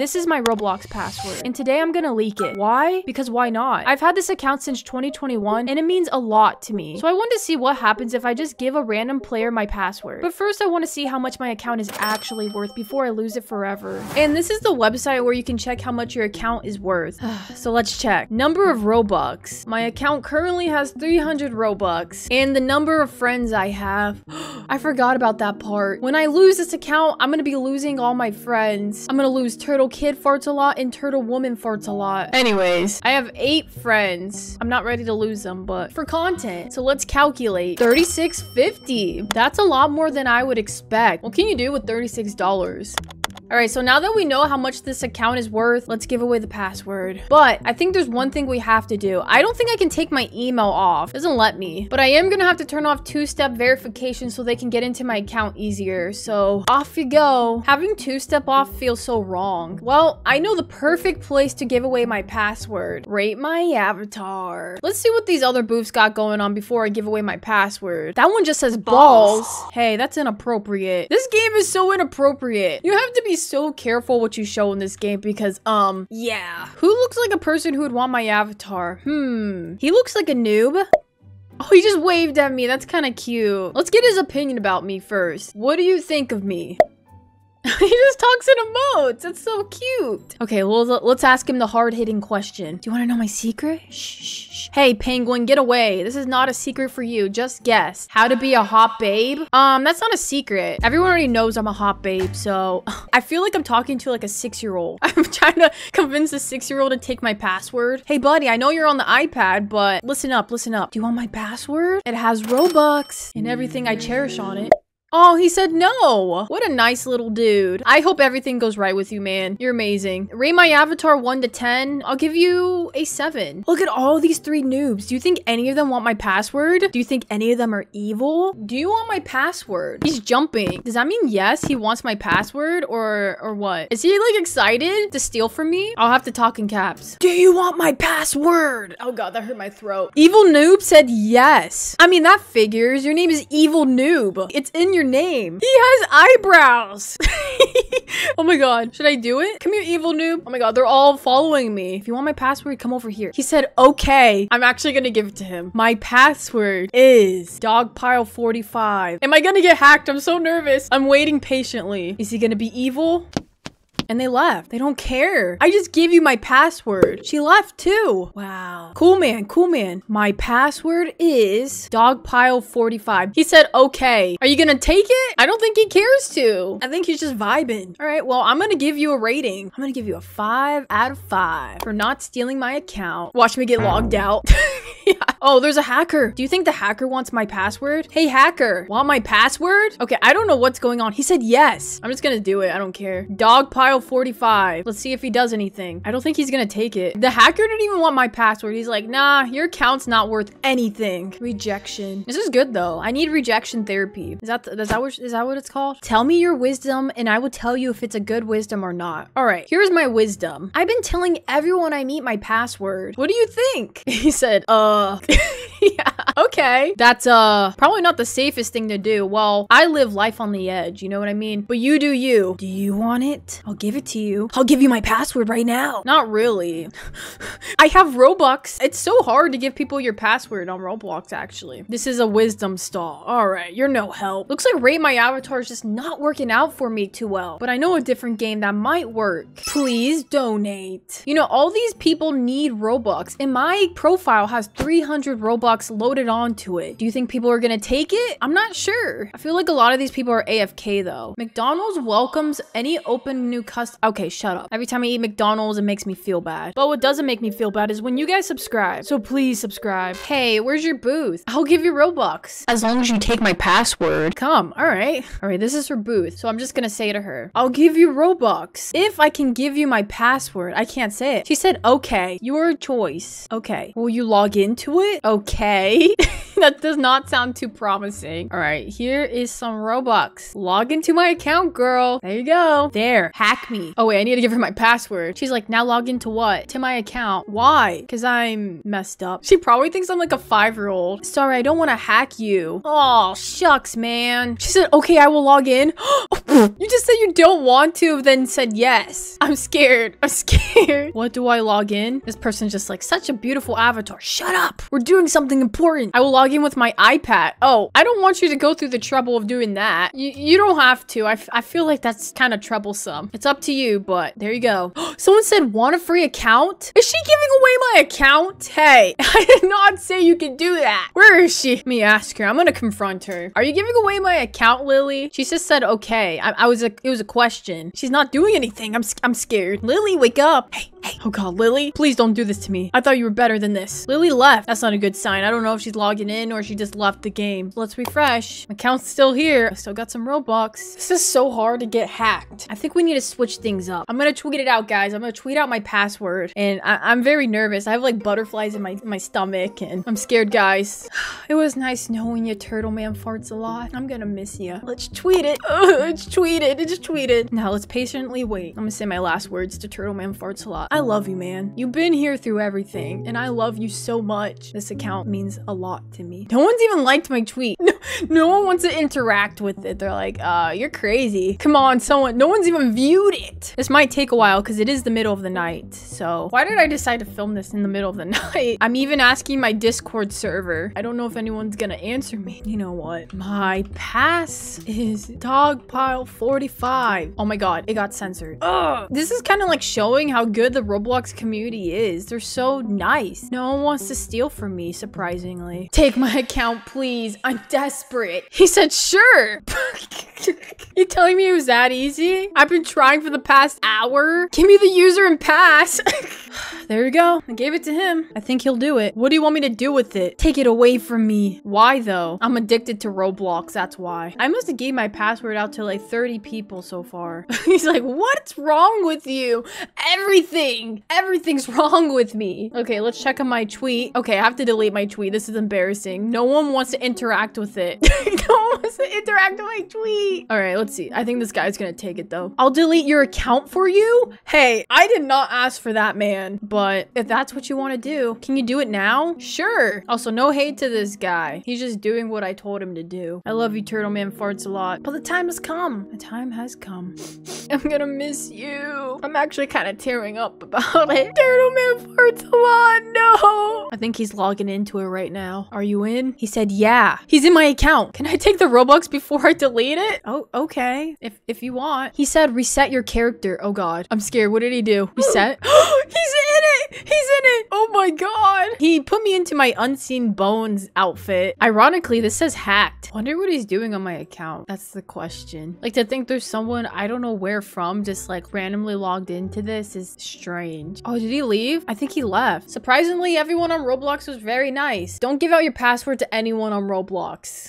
This is my Roblox password, and today I'm gonna leak it. Why? Because why not? I've had this account since 2021, and it means a lot to me. So I wanted to see what happens if I just give a random player my password. But first, I want to see how much my account is actually worth before I lose it forever. And this is the website where you can check how much your account is worth. so let's check. Number of Robux. My account currently has 300 Robux. And the number of friends I have. I forgot about that part. When I lose this account, I'm gonna be losing all my friends. I'm gonna lose Turtle Kid farts a lot and Turtle Woman farts a lot. Anyways, I have eight friends. I'm not ready to lose them, but for content. So let's calculate. 36.50. That's a lot more than I would expect. What can you do with $36? All right, so now that we know how much this account is worth, let's give away the password. But I think there's one thing we have to do. I don't think I can take my email off. It doesn't let me. But I am gonna have to turn off two-step verification so they can get into my account easier. So off you go. Having two-step off feels so wrong. Well, I know the perfect place to give away my password. Rate my avatar. Let's see what these other booths got going on before I give away my password. That one just says balls. Hey, that's inappropriate. This game is so inappropriate. You have to be so careful what you show in this game because, um, yeah. Who looks like a person who would want my avatar? Hmm. He looks like a noob. Oh, he just waved at me. That's kind of cute. Let's get his opinion about me first. What do you think of me? he just talks in emotes. It's so cute. Okay, well, let's ask him the hard-hitting question. Do you want to know my secret? Shh, shh, shh. Hey, penguin, get away. This is not a secret for you. Just guess. How to be a hot babe? Um, that's not a secret. Everyone already knows I'm a hot babe, so... I feel like I'm talking to like a six-year-old. I'm trying to convince a six-year-old to take my password. Hey, buddy, I know you're on the iPad, but listen up, listen up. Do you want my password? It has Robux and everything I cherish on it. Oh, he said no. What a nice little dude. I hope everything goes right with you, man. You're amazing. Rate my avatar 1 to 10. I'll give you a 7. Look at all these three noobs. Do you think any of them want my password? Do you think any of them are evil? Do you want my password? He's jumping. Does that mean yes, he wants my password or or what? Is he like excited to steal from me? I'll have to talk in caps. Do you want my password? Oh god, that hurt my throat. Evil noob said yes. I mean, that figures. Your name is Evil Noob. It's in your your name. He has eyebrows. oh my god. Should I do it? Come here, evil noob. Oh my god, they're all following me. If you want my password, come over here. He said, okay. I'm actually gonna give it to him. My password is dogpile45. Am I gonna get hacked? I'm so nervous. I'm waiting patiently. Is he gonna be evil? And they left. They don't care. I just gave you my password. She left too. Wow. Cool man, cool man. My password is dogpile45. He said, okay. Are you gonna take it? I don't think he cares to. I think he's just vibing. All right, well, I'm gonna give you a rating. I'm gonna give you a five out of five for not stealing my account. Watch me get logged out. yeah. Oh, there's a hacker. Do you think the hacker wants my password? Hey, hacker, want my password? Okay, I don't know what's going on. He said yes. I'm just gonna do it. I don't care. Dogpile 45. Let's see if he does anything. I don't think he's gonna take it. The hacker didn't even want my password. He's like, nah, your account's not worth anything. Rejection. This is good though. I need rejection therapy. Is that, is that what, is that what it's called? Tell me your wisdom and I will tell you if it's a good wisdom or not. All right, here's my wisdom. I've been telling everyone I meet my password. What do you think? He said, uh, Oh. yeah, okay. That's, uh, probably not the safest thing to do. Well, I live life on the edge, you know what I mean? But you do you. Do you want it? I'll give it to you. I'll give you my password right now. Not really. I have Robux. It's so hard to give people your password on Roblox, actually. This is a wisdom stall. All right, you're no help. Looks like Rate My Avatar is just not working out for me too well, but I know a different game that might work. Please donate. You know, all these people need Robux, and my profile has 300 Robux loaded onto it. Do you think people are gonna take it? I'm not sure. I feel like a lot of these people are AFK though. McDonald's welcomes any open new customers Okay, shut up. Every time I eat McDonald's, it makes me feel bad. But what doesn't make me feel bad is when you guys subscribe. So please subscribe. Hey, where's your booth? I'll give you Robux. As long as you take my password. Come. All right. All right, this is her booth. So I'm just gonna say to her, I'll give you Robux. If I can give you my password, I can't say it. She said, okay, your choice. Okay. Will you log into it? Okay. Okay. that does not sound too promising. All right, here is some Robux. Log into my account, girl. There you go. There, hack me. Oh wait, I need to give her my password. She's like, now log into what? To my account. Why? Because I'm messed up. She probably thinks I'm like a five-year-old. Sorry, I don't want to hack you. Oh, shucks, man. She said, okay, I will log in. you just said you don't want to, then said yes. I'm scared. I'm scared. What do I log in? This person's just like, such a beautiful avatar. Shut up. We're doing something important. I will log with my iPad. Oh, I don't want you to go through the trouble of doing that. You, you don't have to. I, I feel like that's kind of troublesome. It's up to you, but there you go. Someone said, want a free account? Is she giving away my account? Hey, I did not say you could do that. Where is she? Let me ask her. I'm gonna confront her. Are you giving away my account, Lily? She just said, okay. I, I was a, it was a question. She's not doing anything. I'm, I'm scared. Lily, wake up. Hey, hey. Oh God, Lily, please don't do this to me. I thought you were better than this. Lily left. That's not a good sign. I don't know if she's logging in or she just left the game. Let's refresh. My account's still here. I still got some Robux. This is so hard to get hacked. I think we need to switch things up. I'm gonna tweet it out, guys. I'm gonna tweet out my password. And I am very nervous. I have like butterflies in my, my stomach and I'm scared, guys. It was nice knowing you, Turtle Man farts a lot. I'm gonna miss you. Let's tweet it. Let's tweet it. It's tweeted. Now let's patiently wait. I'm gonna say my last words to Turtle Man farts a lot. I love you, man. You've been here through everything and I love you so much. This account means a lot to me. No one's even liked my tweet. No, no one wants to interact with it. They're like, uh, you're crazy. Come on, someone. No one's even viewed it. This might take a while because it is the middle of the night. So why did I decide to film this in the middle of the night? I'm even asking my Discord server. I don't know if anyone's gonna answer me. You know what? My pass is dogpile 45. Oh my god, it got censored. Ugh. This is kind of like showing how good the Roblox community is. They're so nice. No one wants to steal from me, surprisingly. Take my account, please. I'm desperate. He said, sure. you telling me it was that easy? I've been trying for the past hour. Give me the user and pass. there you go. I gave it to him. I think he'll do it. What do you want me to do with it? Take it away from me. Why though? I'm addicted to Roblox. That's why. I must have gave my password out to like 30 people so far. He's like, what's wrong with you? Everything. Everything's wrong with me. Okay, let's check on my tweet. Okay, I have to delete my tweet. This is embarrassing. No one wants to interact with it. no one wants to interact with my tweet. All right, let's see. I think this guy's gonna take it though. I'll delete your account for you. Hey, I did not ask for that, man. But if that's what you want to do, can you do it now? Sure. Also, no hate to this guy. He's just doing what I told him to do. I love you, Turtle Man farts a lot. But the time has come. The time has come. I'm gonna miss you. I'm actually kind of tearing up about it. Turtle Man farts a lot. No. I think he's logging into it right now. Are you in? He said, yeah. He's in my account. Can I take the Robux before I delete it? Oh, okay. If if you want. He said, reset your character. Oh God. I'm scared. What did he do? Reset? He's in it. He's in it. Oh my God. He put me into my unseen bones outfit. Ironically, this says hacked. Wonder what he's doing on my account. That's the question. Like to think there's someone I don't know where from just like randomly logged into this is strange. Oh, did he leave? I think he left. Surprisingly, everyone on Roblox was very nice. Don't give out your password to anyone on Roblox.